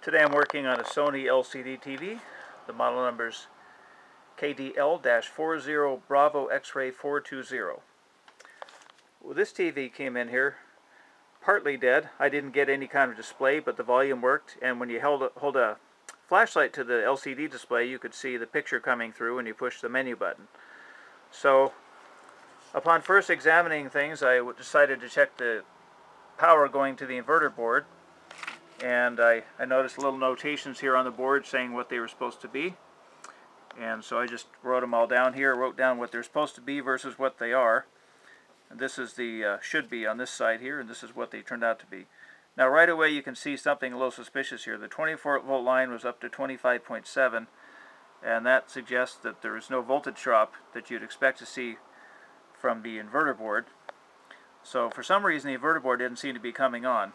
Today I'm working on a Sony LCD TV. The model number is KDL-40 Bravo X-Ray 420. Well, this TV came in here partly dead. I didn't get any kind of display, but the volume worked, and when you held a, hold a flashlight to the LCD display, you could see the picture coming through when you push the menu button. So, upon first examining things, I decided to check the power going to the inverter board, and I, I noticed little notations here on the board saying what they were supposed to be. And so I just wrote them all down here, wrote down what they're supposed to be versus what they are. And this is the uh, should be on this side here, and this is what they turned out to be. Now right away you can see something a little suspicious here. The 24 volt line was up to 25.7, and that suggests that there is no voltage drop that you'd expect to see from the inverter board. So for some reason the inverter board didn't seem to be coming on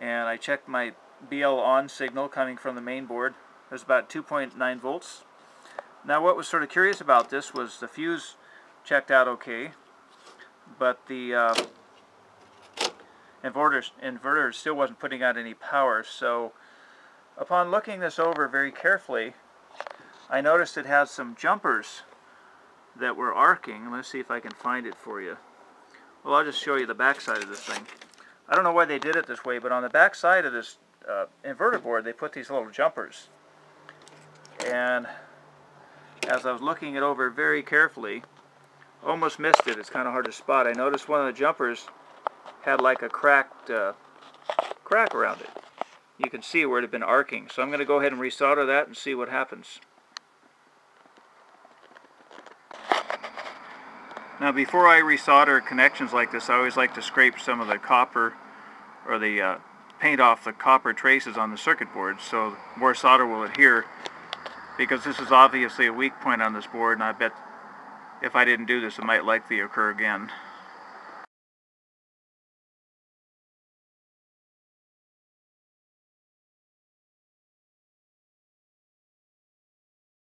and I checked my BL on signal coming from the main board. It was about 2.9 volts. Now what was sort of curious about this was the fuse checked out okay, but the uh, inverter, inverter still wasn't putting out any power. So upon looking this over very carefully, I noticed it had some jumpers that were arcing. Let's see if I can find it for you. Well, I'll just show you the back side of this thing. I don't know why they did it this way, but on the back side of this uh, inverter board, they put these little jumpers. And as I was looking it over very carefully, almost missed it. It's kind of hard to spot. I noticed one of the jumpers had like a cracked uh, crack around it. You can see where it had been arcing. So I'm going to go ahead and resolder that and see what happens. Now before I resolder connections like this, I always like to scrape some of the copper or the uh, paint off the copper traces on the circuit board so more solder will adhere because this is obviously a weak point on this board and I bet if I didn't do this it might likely occur again.